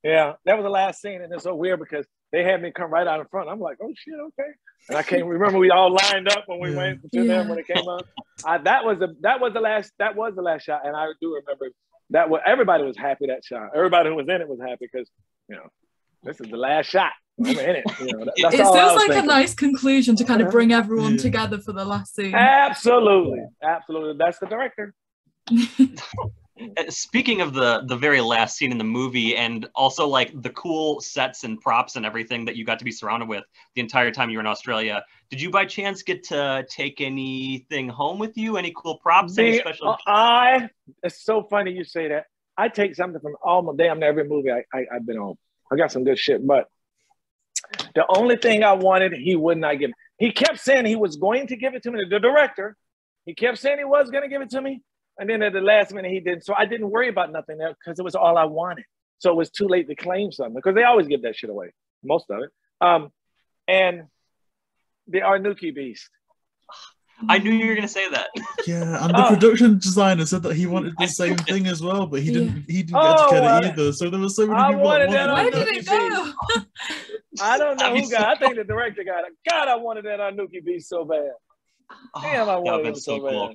yeah, that was the last scene, and it's so weird because they had me come right out in front. I'm like, oh shit, okay. And I can't remember we all lined up when we yeah. went to yeah. them when it came up. I, that was the that was the last that was the last shot, and I do remember that. Was, everybody was happy that shot. Everybody who was in it was happy because you know this is the last shot. I'm in it. You know, it feels like thinking. a nice conclusion to kind of bring everyone yeah. together for the last scene. Absolutely, absolutely. That's the director. Speaking of the the very last scene in the movie and also like the cool sets and props and everything that you got to be surrounded with the entire time you were in australia did you by chance get to take anything home with you any cool props the, any special uh, i it's so funny you say that i take something from almost damn every movie I, I i've been on i got some good shit but the only thing I wanted, he would not give. He kept saying he was going to give it to me. The director, he kept saying he was going to give it to me. And then at the last minute, he didn't. So I didn't worry about nothing there because it was all I wanted. So it was too late to claim something because they always give that shit away, most of it. Um, and the Arnuki Beast. I knew you were gonna say that. Yeah, and the oh. production designer said that he wanted the same thing as well, but he didn't. He didn't get to get it oh, uh, either. So there was so many I people. Wanted that Where did it go? I don't know who got. I think the director got it. God, I wanted that Arnuki beast so bad. Oh, Damn, I wanted it so, so cool.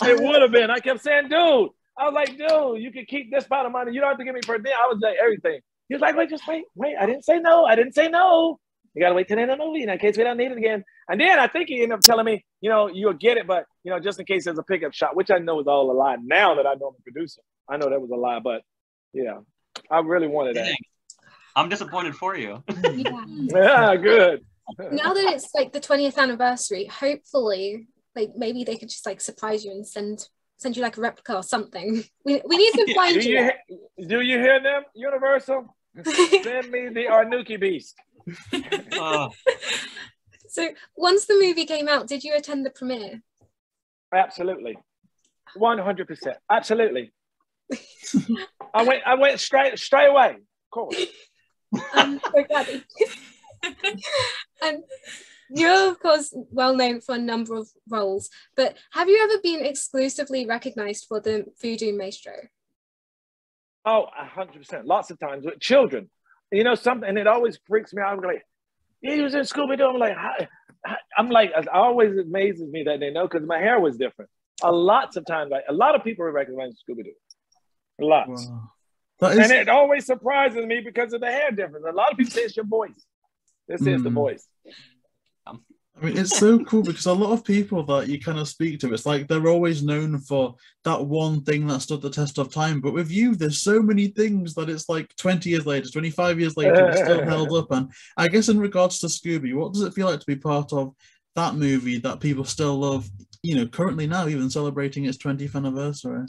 bad. It would have been. I kept saying, dude. I was like, dude, you can keep this part of money. You don't have to give me per day. I was like, everything. He was like, wait, just wait, wait. I didn't say no. I didn't say no. You gotta wait till the end of the movie in case we don't need it again. And then I think he ended up telling me, you know, you'll get it, but you know, just in case there's a pickup shot, which I know is all a lie. Now that I know I'm a producer, I know that was a lie, but yeah, I really wanted that. I'm disappointed for you. yeah. yeah, good. now that it's like the 20th anniversary, hopefully, like maybe they could just like surprise you and send send you like a replica or something. We, we need to find do you. you do you hear them, Universal? send me the Arnuki Beast. oh. So once the movie came out, did you attend the premiere? Absolutely. 100%. Absolutely. I went I went straight straight away. Of course. Um, and you're of course well known for a number of roles, but have you ever been exclusively recognized for the Voodoo Maestro? Oh, 100%. Lots of times with children you know something, and it always freaks me out. I'm like, he was in Scooby Doo. I'm like, how, I'm like, it always amazes me that they know because my hair was different. A lots of times, like a lot of people recognize Scooby Doo. Lots. Wow. And it always surprises me because of the hair difference. A lot of people say it's your voice. This mm. is the hmm. voice. I mean, it's so cool because a lot of people that you kind of speak to, it's like they're always known for that one thing that stood the test of time. But with you, there's so many things that it's like 20 years later, 25 years later, it's still held up. And I guess in regards to Scooby, what does it feel like to be part of that movie that people still love, you know, currently now, even celebrating its 20th anniversary?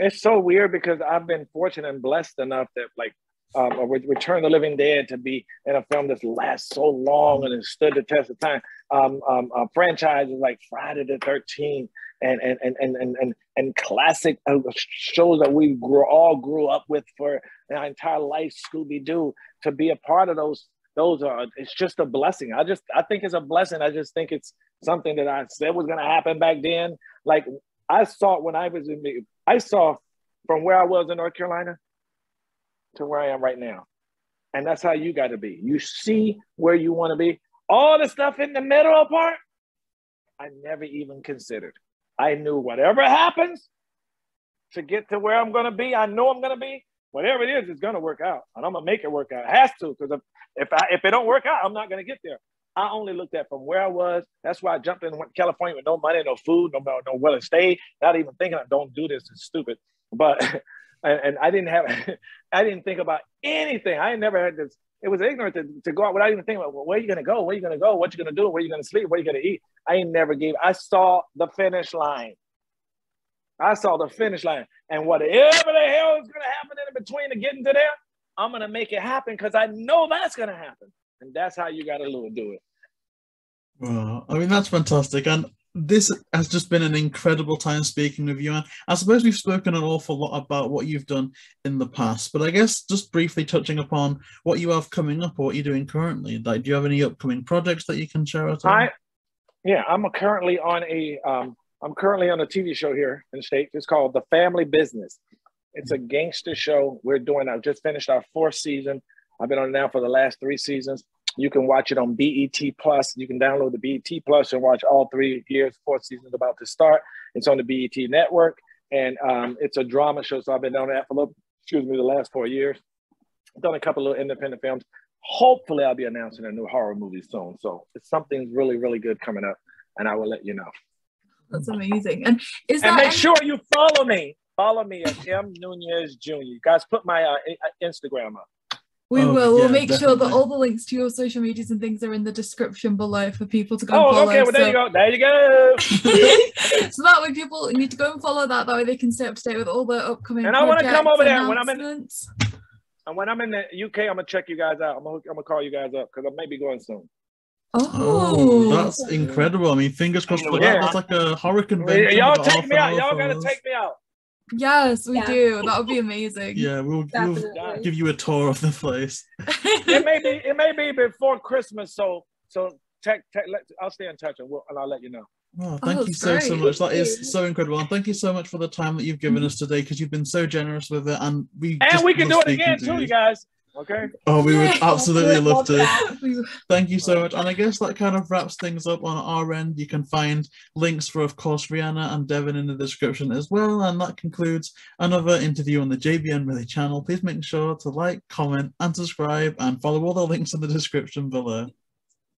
It's so weird because I've been fortunate and blessed enough that, like, um, or Return the Living Dead to be in a film that's lasts so long and has stood the test of time. Um, um, uh, franchises like Friday the 13th and and and and and and, and classic uh, shows that we grew, all grew up with for our entire life, Scooby Doo, to be a part of those. Those are it's just a blessing. I just I think it's a blessing. I just think it's something that I said was gonna happen back then. Like I saw when I was in I saw from where I was in North Carolina to where I am right now. And that's how you got to be. You see where you want to be. All the stuff in the middle part, I never even considered. I knew whatever happens to get to where I'm going to be, I know I'm going to be. whatever it is, it's gonna work out, and I'm gonna make it work out. It has to, because if if if it don't work out, I'm not gonna get there. I only looked at from where I was. That's why I jumped in to California with no money, no food, no no, no where to stay. Not even thinking, I don't do this. It's stupid. But and, and I didn't have, I didn't think about anything. I never had this. It was ignorant to, to go out without even thinking about well, where you're gonna go, where you're gonna go, what you're gonna do, where you're gonna sleep, where you're gonna eat. I ain't never gave. I saw the finish line. I saw the finish line, and whatever the hell is gonna happen in between to getting to there, I'm gonna make it happen because I know that's gonna happen, and that's how you gotta do it. Well, I mean that's fantastic, and this has just been an incredible time speaking with you. And I suppose we've spoken an awful lot about what you've done in the past, but I guess just briefly touching upon what you have coming up or what you're doing currently. Like, do you have any upcoming projects that you can share with us? I, yeah, I'm currently on a um, I'm currently on a TV show here in the States. It's called The Family Business. It's a gangster show. We're doing, I've just finished our fourth season. I've been on it now for the last three seasons. You can watch it on BET Plus. You can download the BET Plus and watch all three years. Fourth season is about to start. It's on the BET network, and um, it's a drama show. So I've been on that for excuse me the last four years. I've done a couple of independent films. Hopefully, I'll be announcing a new horror movie soon. So it's something's really really good coming up, and I will let you know. That's amazing. And is and make any- sure you follow me. Follow me at M Nunez Jr. You guys put my uh, Instagram up. We Oh, will. yeah, we'll make sure that all the links to your social medias and things are in the description below for people to go and Oh, follow. okay. Well, there so- you go. There you go. so that way people need to go and follow that. That way they can stay up to date with all the upcoming. And I wanna come over there when I'm in- And when I'm in the UK, I'm gonna check you guys out. I'm gonna, I'm gonna call you guys up because I may be going soon. Oh, Oh, that's incredible. I mean, fingers crossed for Yeah. that. That's like a hurricane. Y'all about half take me out. Y'all gotta take me out. Yes, we Yeah. do. That would be amazing. Yeah, we'll, we'll give you a tour of the place. It may be it may be before Christmas, so so tech, tech, let, I'll stay in touch and, we'll, and I'll let you know. Oh, oh thank you that's so so much. That Thank you. is so incredible, and thank you so much for the time that you've given us mm-hmm. today because you've been so generous with it, and we And just we can do it again speaking too, you guys. Okay. Oh, we would absolutely love to. Thank you so much. And I guess that kind of wraps things up on our end. You can find links for, of course, Rihanna and Devin in the description as well. And that concludes another interview on the JayBee and Milly channel. Please make sure to like, comment, and subscribe, and follow all the links in the description below.